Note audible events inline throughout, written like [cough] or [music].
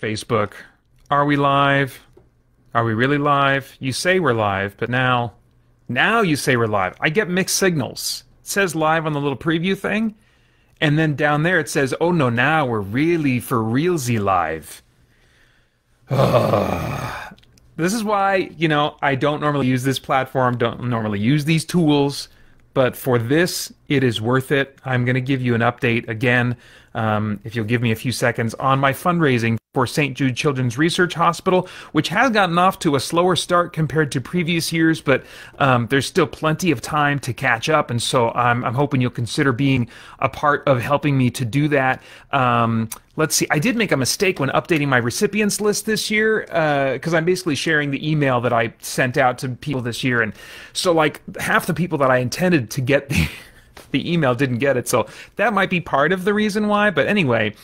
Facebook. Are we live? Are we really live? You say we're live, but now, now you say we're live. I get mixed signals. It says live on the little preview thing, and then down there it says, oh no, now we're really for realsy live. [sighs] this is why, you know, I don't normally use this platform, don't normally use these tools, but for this, it is worth it. I'm going to give you an update again, um, if you'll give me a few seconds, on my fundraising for St. Jude Children's Research Hospital, which has gotten off to a slower start compared to previous years, but um, there's still plenty of time to catch up. And so I'm, I'm, hoping you'll consider being a part of helping me to do that. Um, let's see, I did make a mistake when updating my recipients list this year because uh, I'm basically sharing the email that I sent out to people this year. And so, like, half the people that I intended to get the [laughs] the email didn't get it. So that might be part of the reason why. But anyway,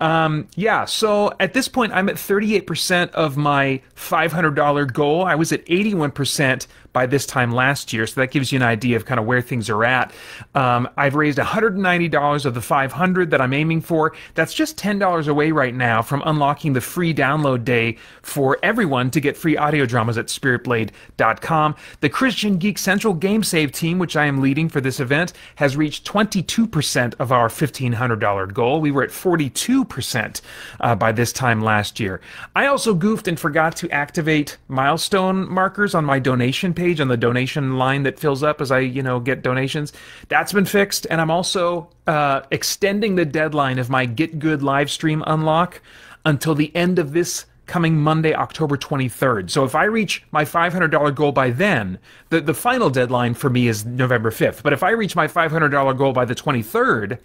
um, yeah, so at this point, I'm at 38% of my $500 goal. I was at 81% by this time last year. So that gives you an idea of kind of where things are at. Um, I've raised $190 of the 500 that I'm aiming for. That's just $10 away right now from unlocking the free download day for everyone to get free audio dramas at spiritblade.com. The Christian Geek Central Game Save team, which I am leading for this event, has reached 22% of our $1,500 goal. We were at 42% uh, by this time last year. I also goofed and forgot to activate milestone markers on my donation page on the donation line that fills up as I, you know, get donations. That's been fixed, and I'm also uh, extending the deadline of my Get Good live stream unlock until the end of this coming Monday, October 23rd. So if I reach my $500 goal by then, the, the final deadline for me is November 5th. But if I reach my $500 goal by the 23rd,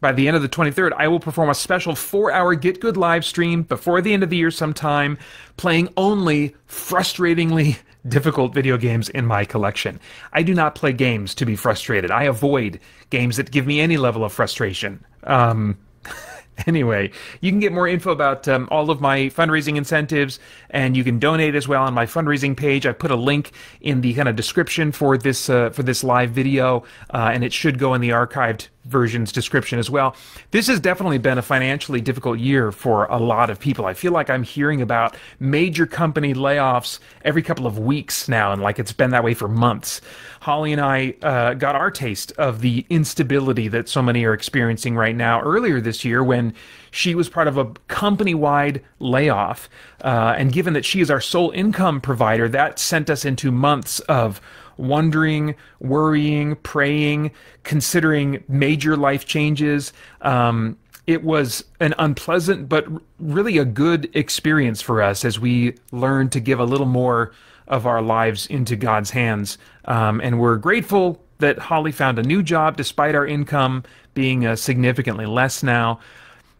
by the end of the 23rd, I will perform a special four hour Get Good live stream before the end of the year sometime, playing only frustratingly difficult video games in my collection. I do not play games to be frustrated. I avoid games that give me any level of frustration. Um, [laughs] anyway, you can get more info about um, all of my fundraising incentives, and you can donate as well on my fundraising page. I put a link in the kind of description for this uh, for this live video, uh, and it should go in the archived version's description as well. This has definitely been a financially difficult year for a lot of people. I feel like I'm hearing about major company layoffs every couple of weeks now, and like it's been that way for months. Holly and I uh, got our taste of the instability that so many are experiencing right now earlier this year when she was part of a company wide layoff. Uh, and given that she is our sole income provider, that sent us into months of wondering, worrying, praying, considering major life changes. Um, it was an unpleasant but really a good experience for us as we learned to give a little more of our lives into God's hands. Um, and we're grateful that Holly found a new job despite our income being uh, significantly less now.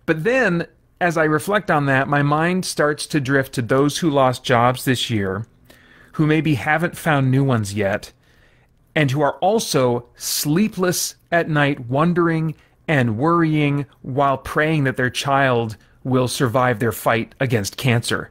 But then, as I reflect on that, my mind starts to drift to those who lost jobs this year, who maybe haven't found new ones yet, and who are also sleepless at night, wondering and worrying while praying that their child will survive their fight against cancer.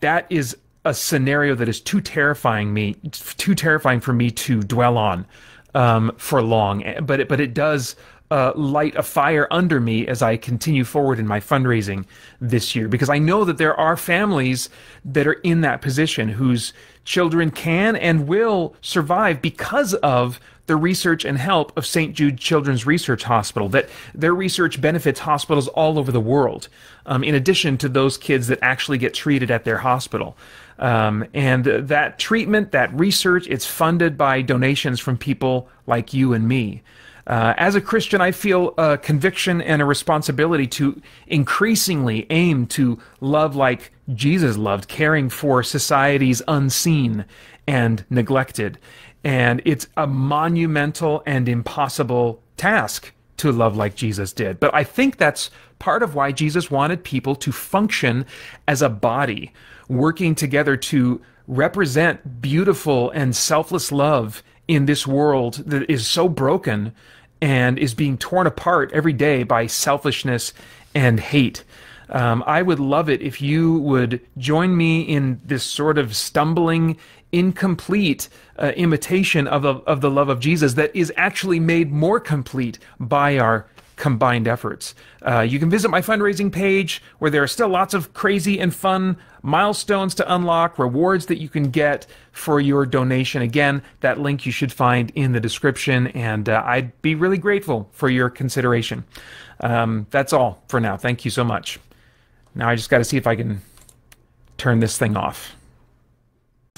That is a scenario that is too terrifying me, too terrifying for me to dwell on um, for long. But it, but it does uh, light a fire under me as I continue forward in my fundraising this year because I know that there are families that are in that position whose children can and will survive because of the research and help of St. Jude Children's Research Hospital, that their research benefits hospitals all over the world, um, in addition to those kids that actually get treated at their hospital. Um, and that treatment, that research, it's funded by donations from people like you and me. Uh, as a Christian, I feel a conviction and a responsibility to increasingly aim to love like Jesus loved, caring for societies unseen and neglected. And it's a monumental and impossible task to love like Jesus did. But I think that's part of why Jesus wanted people to function as a body, working together to represent beautiful and selfless love in this world that is so broken and is being torn apart every day by selfishness and hate. Um, I would love it if you would join me in this sort of stumbling, incomplete uh, imitation of, of, of the love of Jesus that is actually made more complete by our combined efforts. Uh, you can visit my fundraising page where there are still lots of crazy and fun milestones to unlock, rewards that you can get for your donation. Again, that link you should find in the description, and uh, I'd be really grateful for your consideration. Um, that's all for now. Thank you so much. Now I just got to see if I can turn this thing off.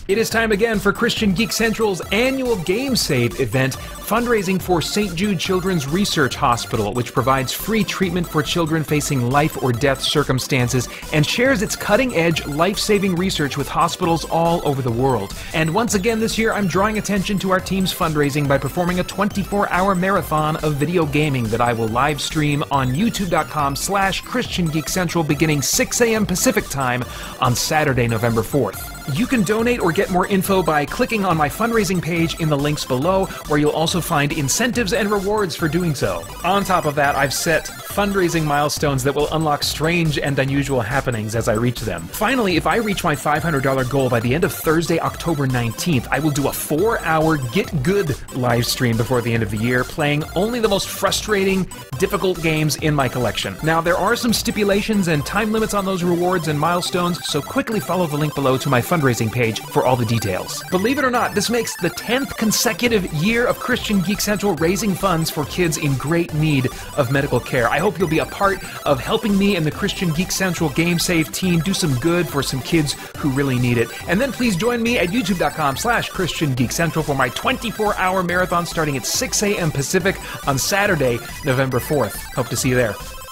It is time again for Christian Geek Central's annual Game Save event, fundraising for St. Jude Children's Research Hospital, which provides free treatment for children facing life or death circumstances and shares its cutting edge, life saving research with hospitals all over the world. And once again this year, I'm drawing attention to our team's fundraising by performing a 24 hour marathon of video gaming that I will live stream on youtube.com slash Christian Geek Central beginning 6 a.m. Pacific time on Saturday, November 4th. You can donate or get more info by clicking on my fundraising page in the links below, where you'll also find incentives and rewards for doing so. On top of that, I've set fundraising milestones that will unlock strange and unusual happenings as I reach them. Finally, if I reach my $500 goal by the end of Thursday, October 19th, I will do a four hour Get Good live stream before the end of the year, playing only the most frustrating, difficult games in my collection. Now, there are some stipulations and time limits on those rewards and milestones, so quickly follow the link below to my fundraising page for all the details. Believe it or not, this makes the 10th consecutive year of Christian Geek Central raising funds for kids in great need of medical care. I hope you'll be a part of helping me and the Christian Geek Central Game Save team do some good for some kids who really need it. And then please join me at youtube.com slash Christian Geek Central for my 24 hour marathon starting at 6 a.m. Pacific on Saturday, November 4th. Hope to see you there.